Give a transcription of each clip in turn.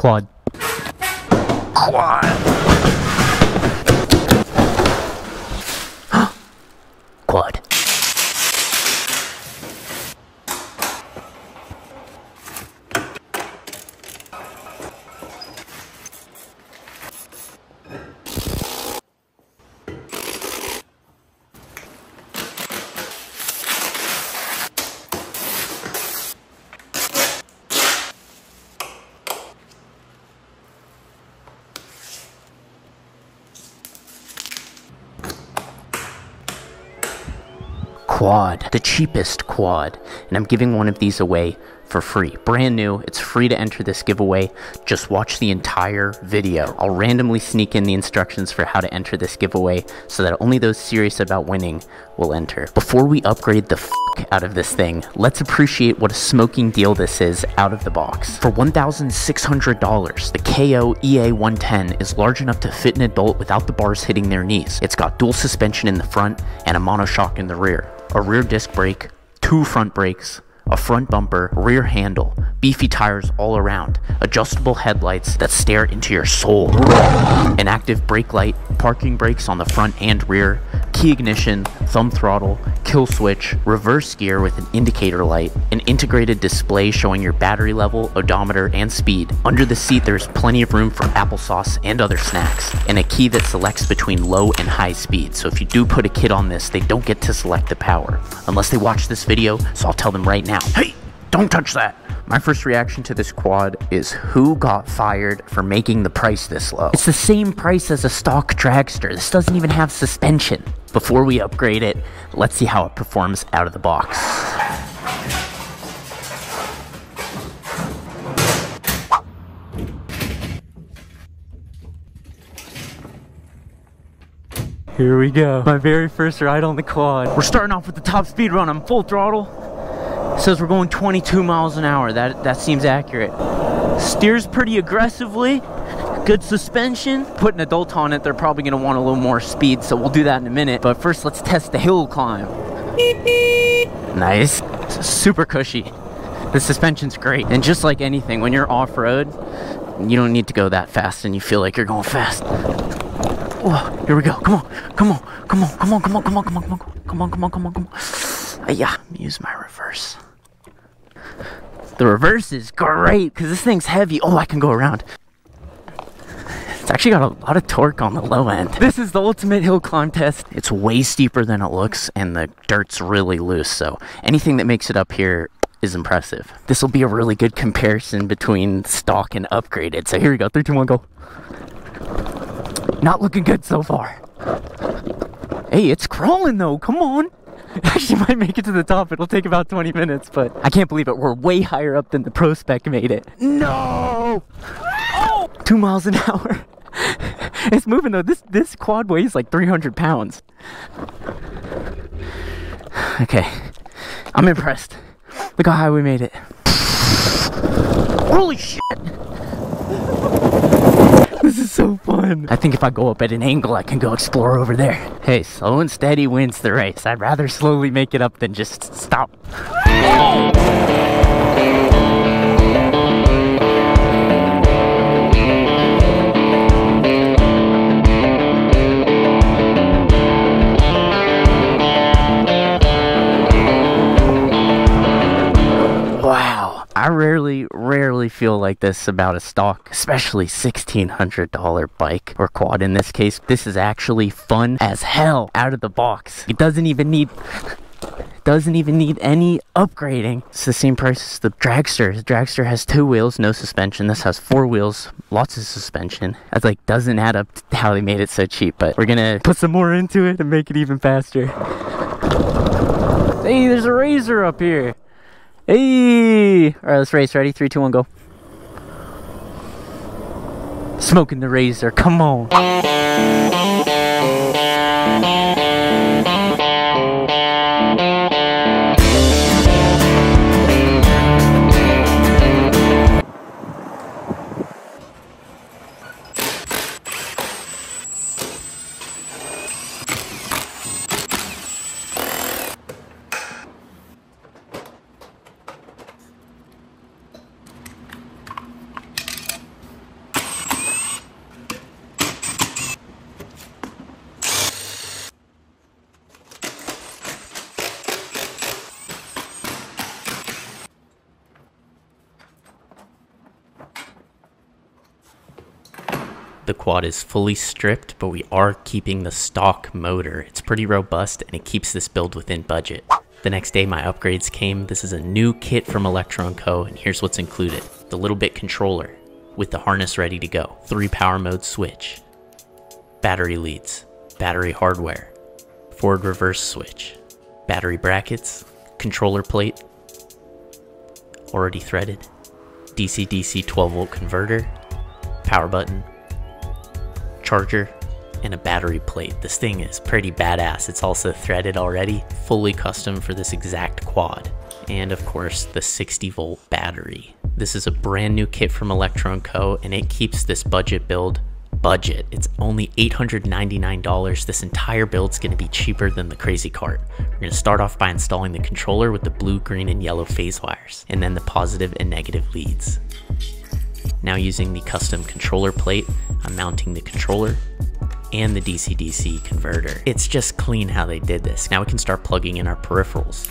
Quad. Quad. Quad. Quad, the cheapest quad, and I'm giving one of these away for free. Brand new, it's free to enter this giveaway. Just watch the entire video. I'll randomly sneak in the instructions for how to enter this giveaway so that only those serious about winning will enter. Before we upgrade the out of this thing, let's appreciate what a smoking deal this is out of the box. For $1,600, the Kayo EA110 is large enough to fit an adult without the bars hitting their knees. It's got dual suspension in the front and a monoshock in the rear, a rear disc brake, two front brakes, a front bumper, rear handle, beefy tires all around, adjustable headlights that stare into your soul, an active brake light, parking brakes on the front and rear, key ignition, thumb throttle, kill switch, reverse gear with an indicator light, an integrated display showing your battery level, odometer, and speed. Under the seat, there's plenty of room for applesauce and other snacks, and a key that selects between low and high speed. So if you do put a kid on this, they don't get to select the power. Unless they watch this video, so I'll tell them right now. Hey, don't touch that. My first reaction to this quad is who got fired for making the price this low? It's the same price as a stock dragster. This doesn't even have suspension. Before we upgrade it, let's see how it performs out of the box. Here we go. My very first ride on the quad. We're starting off with the top speed run. I'm full throttle. Says we're going 22 miles an hour. That that seems accurate. Steers pretty aggressively. Good suspension. Put an adult on it, they're probably gonna want a little more speed, so we'll do that in a minute. But first, let's test the hill climb. Nice. Super cushy. The suspension's great. And just like anything, when you're off-road, you don't need to go that fast and you feel like you're going fast. Whoa, here we go. Come on, come on, come on, come on, come on, come on, come on, come on, come on, come on, come on, come on. Yeah, use my reverse. The reverse is great because this thing's heavy. Oh, I can go around. It's actually got a lot of torque on the low end. This is the ultimate hill climb test. It's way steeper than it looks and the dirt's really loose. So anything that makes it up here is impressive. This will be a really good comparison between stock and upgraded. So here we go. Three, two, one, go. Not looking good so far. Hey, it's crawling though. Come on. Actually, might make it to the top. It'll take about 20 minutes, but I can't believe it. We're way higher up than the Pro Spec made it. No! Oh! Two miles an hour. it's moving though. This this quad weighs like 300 pounds. Okay, I'm impressed. Look how high we made it. Holy shit! This is so fun. I think if I go up at an angle, I can go explore over there. Hey, slow and steady wins the race. I'd rather slowly make it up than just stop. I rarely, rarely feel like this about a stock, especially $1,600 bike or quad in this case. This is actually fun as hell out of the box. It doesn't even need doesn't even need any upgrading. It's the same price as the dragster. The dragster has two wheels, no suspension. This has four wheels, lots of suspension. That's like doesn't add up to how they made it so cheap, but we're gonna put some more into it and make it even faster. Hey, there's a razor up here. Hey! All right, let's race. Ready? Three, two, one, go. Smoking the razor. Come on. The quad is fully stripped, but we are keeping the stock motor. It's pretty robust and it keeps this build within budget. The next day my upgrades came. This is a new kit from Electro and Co. and here's what's included. The little bit controller with the harness ready to go. Three power mode switch. Battery leads. Battery hardware. Forward reverse switch. Battery brackets. Controller plate. Already threaded. DC-DC 12 volt converter. Power button. Charger and a battery plate. This thing is pretty badass. It's also threaded already, fully custom for this exact quad. And of course, the 60 volt battery. This is a brand new kit from Electro and Co. and it keeps this budget build budget. It's only $899. This entire build's to be cheaper than the Crazy Cart. We're to start off by installing the controller with the blue, green, and yellow phase wires, and then the positive and negative leads. Now using the custom controller plate, I'm mounting the controller and the DC-DC converter. It's just clean how they did this. Now we can start plugging in our peripherals.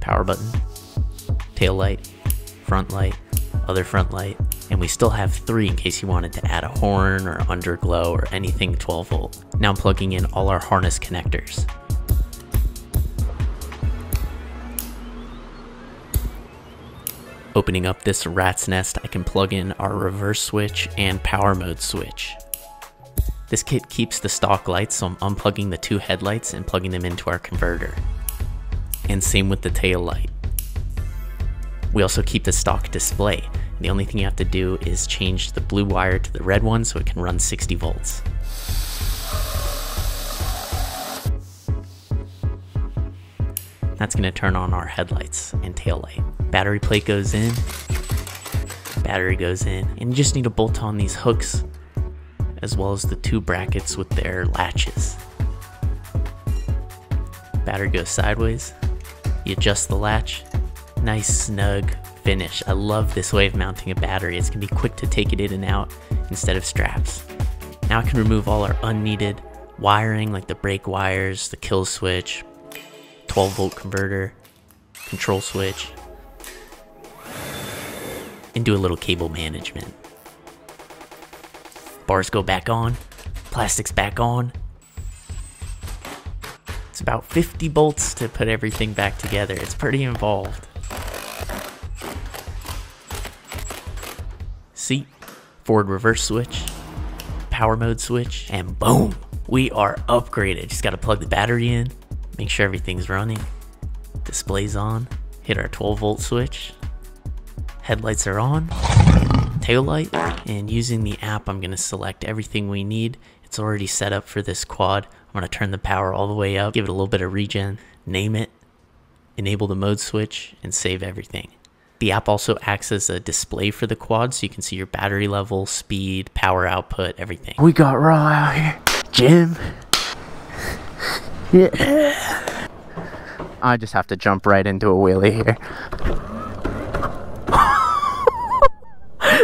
Power button, tail light, front light, other front light, and we still have three in case you wanted to add a horn or underglow or anything 12 volt. Now I'm plugging in all our harness connectors. Opening up this rat's nest, I can plug in our reverse switch and power mode switch. This kit keeps the stock lights, so I'm unplugging the two headlights and plugging them into our converter. And same with the tail light. We also keep the stock display. The only thing you have to do is change the blue wire to the red one so it can run 60 volts. That's to turn on our headlights and tail light. Battery plate goes in, battery goes in, and you just need to bolt on these hooks as well as the two brackets with their latches. Battery goes sideways, you adjust the latch, nice snug finish. I love this way of mounting a battery. It's gonna be quick to take it in and out instead of straps. Now I can remove all our unneeded wiring like the brake wires, the kill switch, 12 volt converter, control switch, and do a little cable management. Bars go back on, plastics back on. It's about 50 bolts to put everything back together. It's pretty involved. Seat, forward reverse switch, power mode switch, and boom, we are upgraded. Just gotta plug the battery in, make sure everything's running, display's on, hit our 12 volt switch, headlights are on, tail light, and using the app, I'm gonna select everything we need. It's already set up for this quad. I'm gonna turn the power all the way up, give it a little bit of regen, name it, enable the mode switch, and save everything. The app also acts as a display for the quad so you can see your battery level, speed, power output, everything. We got raw out here. Jim. Yeah. I just have to jump right into a wheelie here.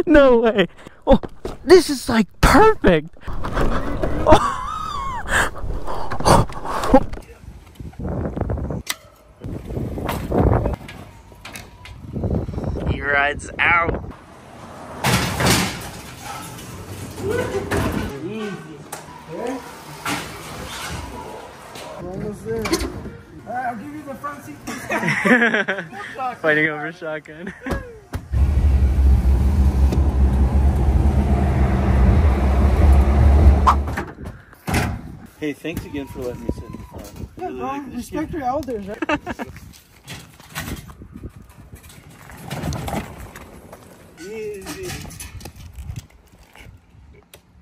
no way. Oh, this is like perfect. He rides out. Almost there. Alright, I'll give you the front seat. Fighting over shotgun. Hey, thanks again for letting me sit in the front. Yeah, Really bro. like this Respect your elders, right? Easy.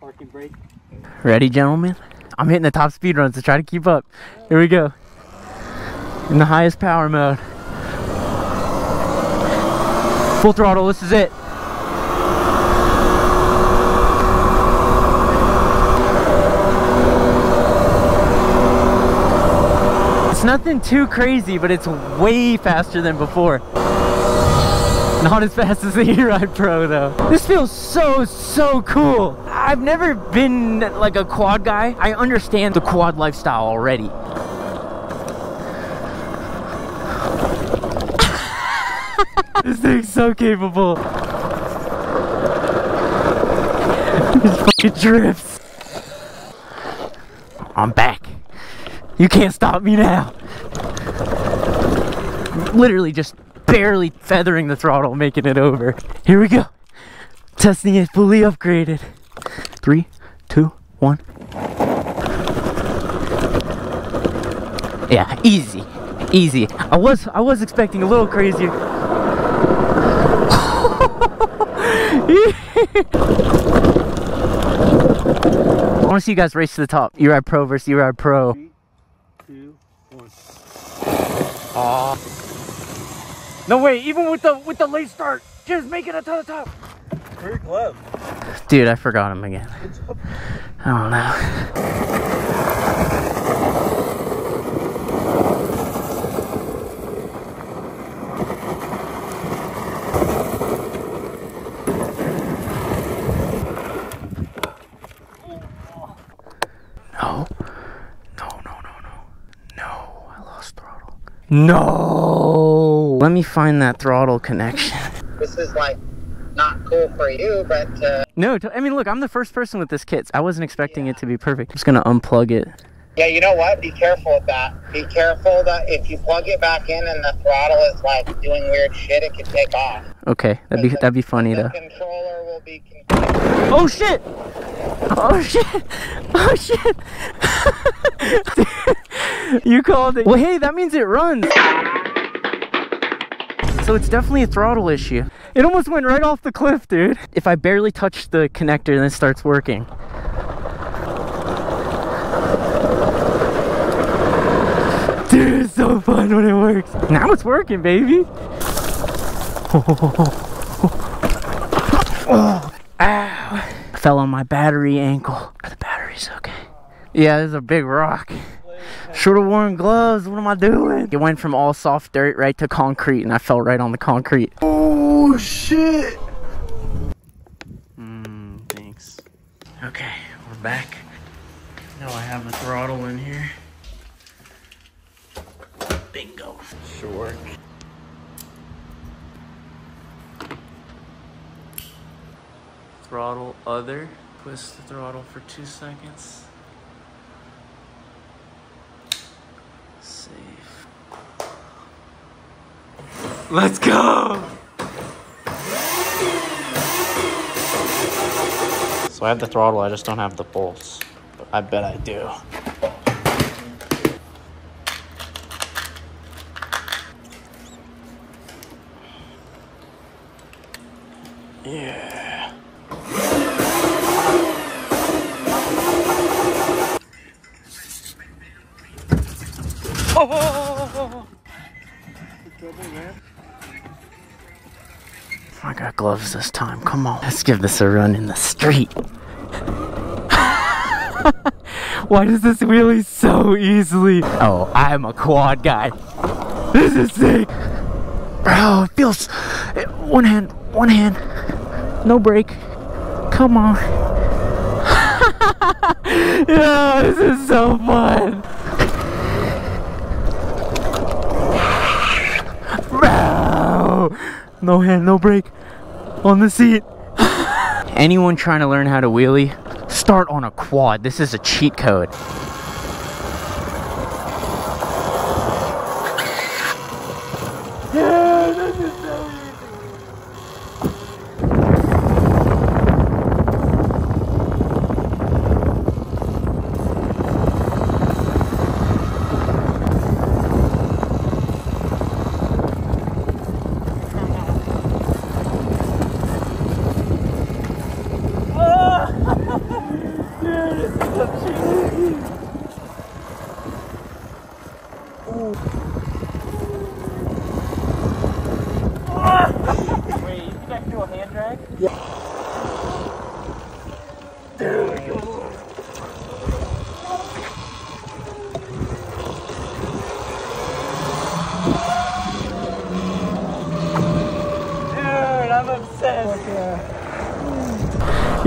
Parking brake. Ready, gentlemen? I'm hitting the top speed runs to try to keep up. Here we go. In the highest power mode. Full throttle, this is it. It's nothing too crazy, but it's way faster than before. Not as fast as the E-Ride Pro though. This feels so, so cool. I've never been like a quad guy. I understand the quad lifestyle already. This thing's so capable. This fucking drifts. I'm back. You can't stop me now. Literally just barely feathering the throttle, making it over. Here we go. Testing it fully upgraded. Three, two, one. Yeah, easy, easy. I was I was expecting a little crazier. I want to see you guys race to the top. Eride Pro versus Eride Pro. Two, one. No way, even with the with the late start, just make it to the top. Very close. Dude, I forgot him again. I don't know. No. No, no, no, no. No, I lost throttle. No! Let me find that throttle connection. this is like not cool for you, but uh, No, I mean, look, I'm the first person with this kit. I wasn't expecting it to be perfect. I'm just gonna unplug it. Yeah, you know what? Be careful with that. Be careful that if you plug it back in and the throttle is like doing weird shit, it could take off. Okay, that'd be that'd be funny The though. controller will be. Oh shit! Oh shit! Oh shit! you called it. Well, hey, that means it runs. So it's definitely a throttle issue. It almost went right off the cliff, dude. If I barely touch the connector, then it starts working. Dude, it's so fun when it works. Now it's working, baby. Ow. Fell on my battery ankle. The battery's okay. Yeah, there's a big rock. Should have worn gloves. What am I doing? It went from all soft dirt right to concrete, and I fell right on the concrete. Oh shit! Mm, thanks. Okay, we're back. Now I have a throttle in here. Bingo. Sure. Throttle other. Twist the throttle for two seconds. Safe. Let's go! So I have the throttle, I just don't have the bolts. But I bet I do. Yeah. I got gloves this time. Come on. Let's give this a run in the street. Why does this wheelie so easily? Oh, I'm a quad guy. This is sick. Bro, it feels. One hand, one hand. No brake. Come on. yeah, this is so fun. Bro. No hand, no brake. On the seat. Anyone trying to learn how to wheelie, start on a quad. This is a cheat code.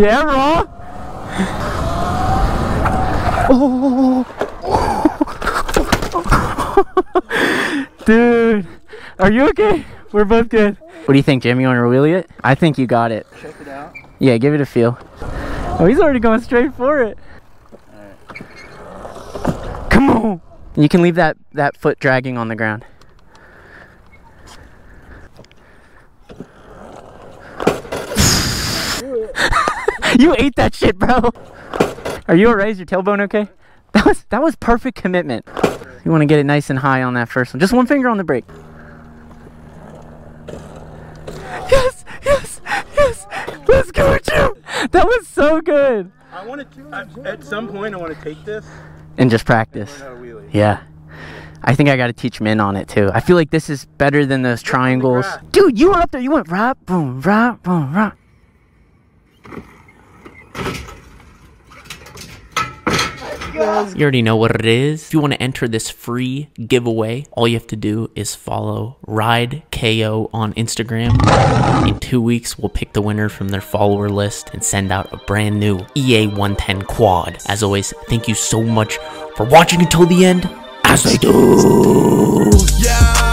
Yeah, Raw. Oh. Dude, are you okay? We're both good. What do you think, Jim? You want to wheelie it? I think you got it. Check it out. Yeah, give it a feel. Oh, he's already going straight for it. Come on. You can leave that, that foot dragging on the ground. you ate that shit, bro. Are you alright? Is your tailbone okay? That was that was perfect commitment. You want to get it nice and high on that first one. Just one finger on the brake. Yes, yes, yes. Let's go, Jim. That was so good. I want to. At some point, I want to take this. And just practice. Learn how to wheelie. Yeah. I think I got to teach men on it too. I feel like this is better than those triangles. Dude, you were up there. You went right, boom, right, boom, right. You already know what it is. If you want to enter this free giveaway, all you have to do is follow Ride Kayo on Instagram. In two weeks, we'll pick the winner from their follower list and send out a brand new EA 110 quad. As always, thank you so much for watching until the end. As I do. Yeah,